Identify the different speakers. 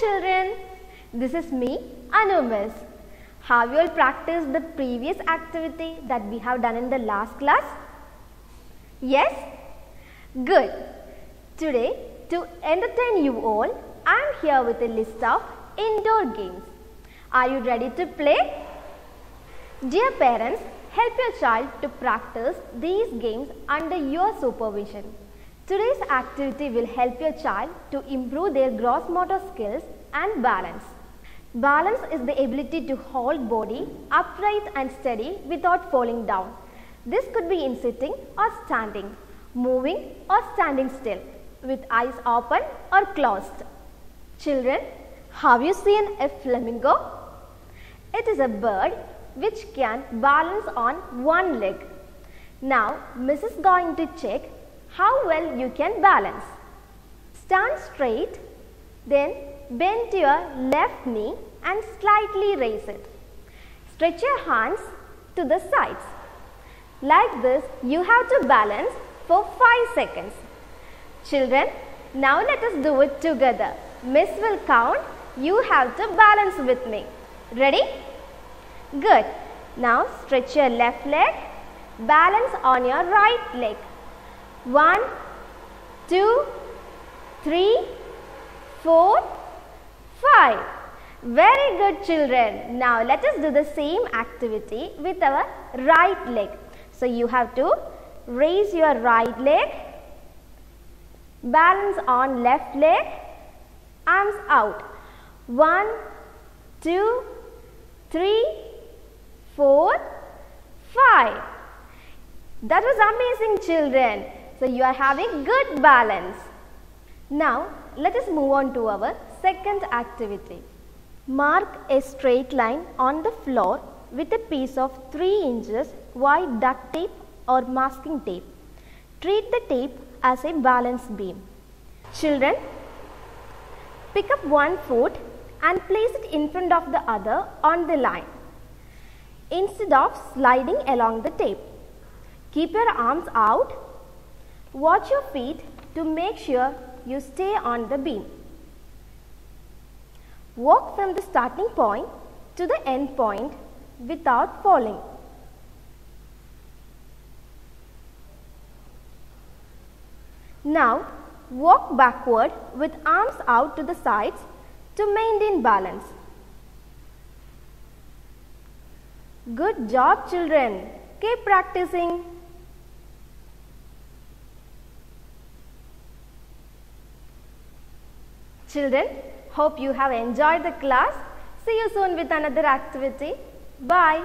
Speaker 1: children. This is me, Anu Miss. Have you all practiced the previous activity that we have done in the last class? Yes? Good. Today, to entertain you all, I am here with a list of indoor games. Are you ready to play? Dear parents, help your child to practice these games under your supervision. Today's activity will help your child to improve their gross motor skills and balance. Balance is the ability to hold body upright and steady without falling down. This could be in sitting or standing, moving or standing still, with eyes open or closed. Children, have you seen a flamingo? It is a bird which can balance on one leg. Now, Mrs. going to check how well you can balance. Stand straight, then bend your left knee and slightly raise it. Stretch your hands to the sides. Like this, you have to balance for 5 seconds. Children, now let us do it together. Miss will count. You have to balance with me. Ready? Good. Now stretch your left leg. Balance on your right leg. One, two, three, four, five. Very good children. Now let us do the same activity with our right leg. So you have to raise your right leg, balance on left leg, arms out. One, two, three, four, five. That was amazing children. So you are having good balance. Now let us move on to our second activity. Mark a straight line on the floor with a piece of 3 inches wide duct tape or masking tape. Treat the tape as a balance beam. Children, pick up one foot and place it in front of the other on the line instead of sliding along the tape. Keep your arms out. Watch your feet to make sure you stay on the beam. Walk from the starting point to the end point without falling. Now, walk backward with arms out to the sides to maintain balance. Good job children. Keep practicing. Children, hope you have enjoyed the class. See you soon with another activity. Bye.